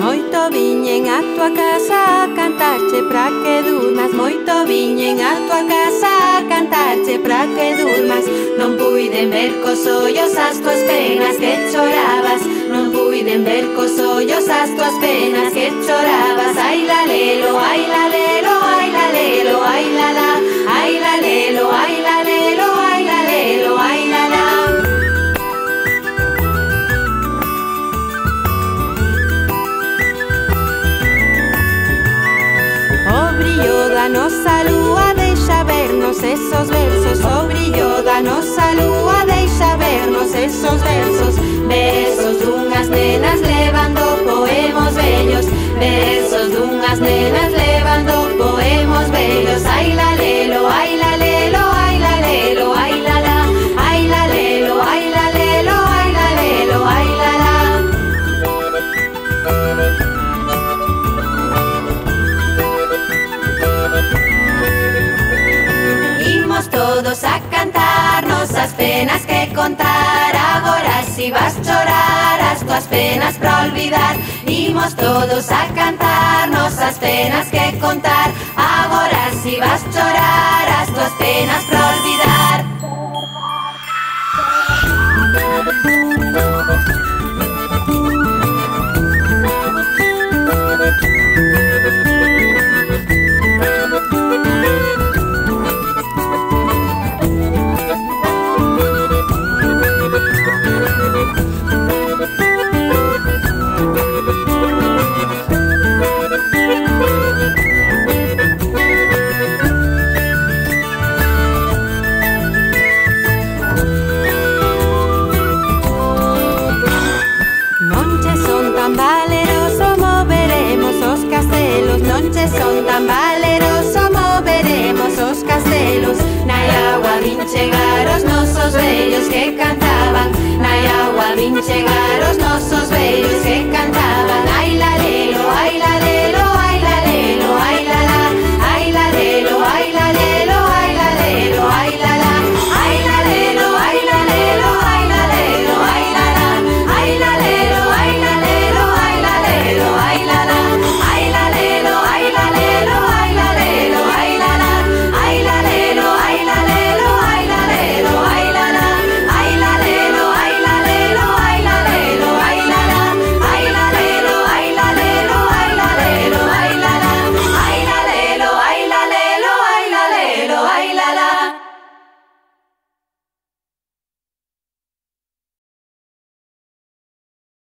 moito viñen a tua casa a cantarche pra que durmas. Moito viñen a tua casa a cantarche pra que durmas. Non puiden ver cos ollos as tuas penas que chorabas. Non puiden ver cos ollos as tuas penas que chorabas. Ai lalelo ai lalelo ai lalelo ai danos salúa de vernos esos versos. Oh, Sobre Yoda, nos salúa de todos a cantar nosas penas que contar. Agora si vas chorar as tuas penas pra olvidar. Imos todos a cantar nosas penas que contar. Agora si vas chorar as tuas penas pra son tan valeroso moveremos os castelos. Non che son tan valeroso moveremos os castelos. Nai agua vin chegar os nosos vellos que cantaban. Nai agua vin chegar